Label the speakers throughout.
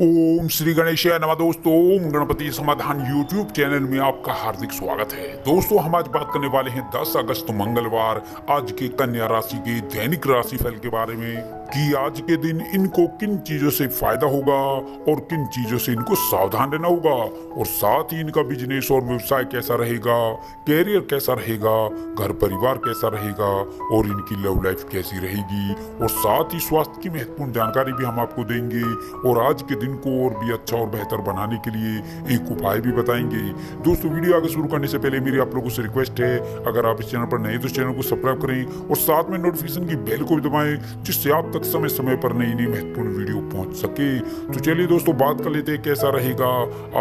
Speaker 1: ओम श्री गणेश नमः दोस्तों, ओम गणपति समाधान यूट्यूब चैनल में आपका हार्दिक स्वागत है। दोस्तों, हम आज बात करने वाले हैं 10 अगस्त मंगलवार, आज के कन्या राशि के दैनिक राशि फल के बारे में, कि आज के दिन इनको किन चीज़ों से फ़ायदा होगा और किन चीज़ों से इनको सावधान रहना होगा, और साथ ही इनका बिज़नेस और व्यवसाय कैसा रहेगा कैरियर कैसा रहेगा, घर परिवार कैसा रहेगा, और इनकी लव लाइफ कैसी रहेगी, और साथ ही स्वास्थ्य की महत्वपूर्ण जानकारी भी हम आपको देंगे, और आज के दिन को और भी अच्छा और बेहतर बनाने के लिए एक उपाय भी बताएँगे। दोस्तों, वीडियो आगे शुरू करने से पहले मेरी आप लोगों से रिक्वेस्ट है, अगर आप इस चैनल पर नए तो चैनल को सब्सक्राइब करें और साथ में नोटिफिकेशन की बेल को भी दबाएँ, जिससे आप तक समय समय पर नई नई महत्वपूर्ण वीडियो पहुँच सके। तो चलिए दोस्तों, बात कर लेते हैं कैसा रहेगा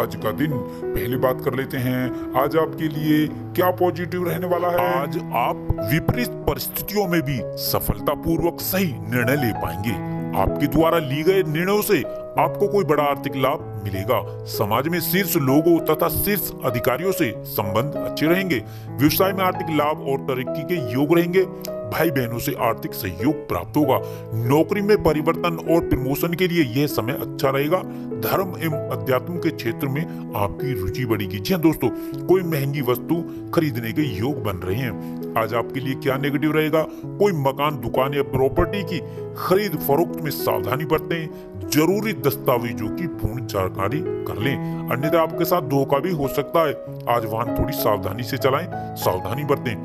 Speaker 1: आज का दिन। पहले बात कर लेते हैं, आज आपके लिए क्या पॉजिटिव रहने वाला है? आज आप विपरीत परिस्थितियों में भी सफलतापूर्वक सही निर्णय ले पाएँगे। आपके द्वारा ली गए निर्णयों से आपको कोई बड़ा आर्थिक लाभ मिलेगा। समाज में शीर्ष लोगों तथा शीर्ष अधिकारियों से संबंध अच्छे रहेंगे। व्यवसाय में आर्थिक लाभ और तरक्की के योग रहेंगे। भाई बहनों से आर्थिक सहयोग प्राप्त होगा। नौकरी में परिवर्तन और प्रमोशन के लिए यह समय अच्छा रहेगा। धर्म एवं अध्यात्म के क्षेत्र में आपकी रुचि बढ़ेगी। जी हाँ दोस्तों, कोई महँगी वस्तु खरीदने के योग बन रहे हैं। आज आपके लिए क्या नेगेटिव रहेगा? कोई मकान, दुकान या प्रॉपर्टी की खरीद फरोख्त में सावधानी बरतें, ज़रूरी दस्तावेजों की पूर्ण जानकारी कर लें। अन्यथा आपके साथ धोखा भी हो सकता है। आज वाहन थोड़ी सावधानी से चलाएँ, सावधानी बरतें।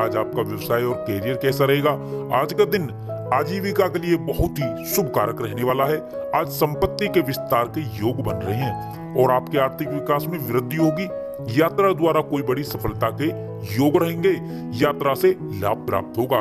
Speaker 1: आज आपका व्यवसाय और कैरियर कैसा रहेगा? आज का दिन आजीविका के लिए बहुत ही शुभ कारक रहने वाला है। आज संपत्ति के विस्तार के योग बन रहे हैं और आपके आर्थिक विकास में वृद्धि होगी। यात्रा द्वारा कोई बड़ी सफलता के योग रहेंगे। यात्रा से लाभ प्राप्त होगा।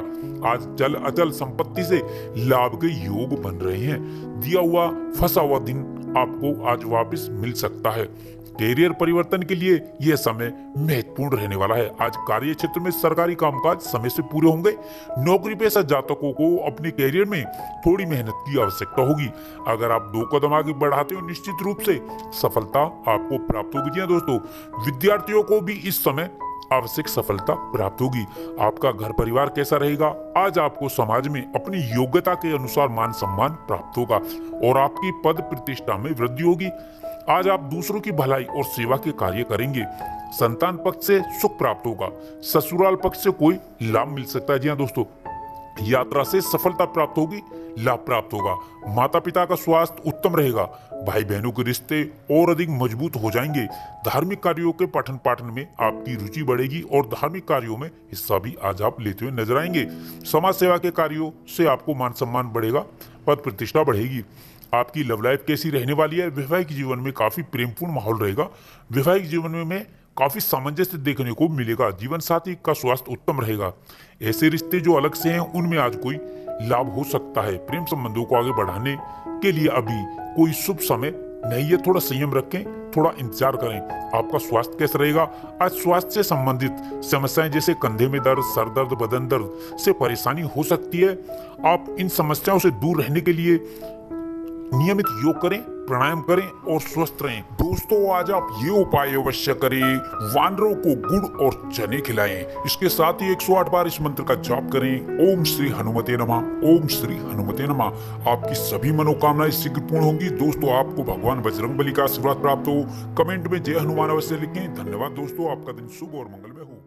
Speaker 1: आज चल अचल संपत्ति से लाभ के योग बन रहे हैं। दिया हुआ, फंसा हुआ दिन आपको आज वापस मिल सकता है। कैरियर परिवर्तन के लिए यह समय महत्वपूर्ण रहने वाला है। आज कार्य क्षेत्र में सरकारी कामकाज समय से पूरे होंगे। नौकरी पेशा जातकों को अपने कैरियर में थोड़ी मेहनत की आवश्यकता होगी। अगर आप दो कदम आगे बढ़ाते हो, निश्चित रूप से सफलता आपको प्राप्त होगी। हाँ दोस्तों, विद्यार्थियों को भी इस समय आवश्यक सफलता प्राप्त होगी। आपका घर परिवार कैसा रहेगा? आज आपको समाज में अपनी योग्यता के अनुसार मान सम्मान प्राप्त होगा और आपकी पद प्रतिष्ठा में वृद्धि होगी। आज आप दूसरों की भलाई और सेवा के कार्य करेंगे। संतान पक्ष से सुख प्राप्त होगा। ससुराल पक्ष से कोई लाभ मिल सकता है। जी हाँ दोस्तों यात्रा से सफलता प्राप्त होगी लाभ प्राप्त होगा। माता पिता का स्वास्थ्य उत्तम रहेगा। भाई बहनों के रिश्ते और अधिक मज़बूत हो जाएँगे। धार्मिक कार्यों के पठन पाठन में आपकी रुचि बढ़ेगी और धार्मिक कार्यों में हिस्सा भी आज आप लेते हुए नज़र आएँगे। समाज सेवा के कार्यों से आपको मान सम्मान बढ़ेगा पद प्रतिष्ठा बढ़ेगी। आपकी लव लाइफ कैसी रहने वाली है? वैवाहिक जीवन में काफ़ी प्रेमपूर्ण माहौल रहेगा। वैवाहिक जीवन में, में काफ़ी सामंजस्य देखने को मिलेगा। जीवन साथी का स्वास्थ्य उत्तम रहेगा। ऐसे रिश्ते जो अलग से हैं, उनमें आज कोई लाभ हो सकता है। प्रेम संबंधों को आगे बढ़ाने के लिए अभी कोई शुभ समय नहीं है। थोड़ा संयम रखें, थोड़ा इंतज़ार करें। आपका स्वास्थ्य कैसा रहेगा? आज स्वास्थ्य से संबंधित समस्याएँ जैसे कंधे में दर्द, सर दर्द, बदन दर्द से परेशानी हो सकती है। आप इन समस्याओं से दूर रहने के लिए नियमित योग करें प्राणायाम करें और स्वस्थ रहें। दोस्तों, आज आप ये उपाय अवश्य करें। वानरों को गुड़ और चने खिलाएँ। इसके साथ ही 108 बार इस मंत्र का जाप करें। ओम श्री हनुमते नमः। ओम श्री हनुमते नमः। आपकी सभी मनोकामनाएँ शीघ्र पूर्ण होंगी। दोस्तों, आपको भगवान बजरंग का आशीर्वाद प्राप्त हो। कमेंट में जय हनुमान अवश्य लिखें। धन्यवाद दोस्तों। आपका दिन शुभ और मंगलमय हो।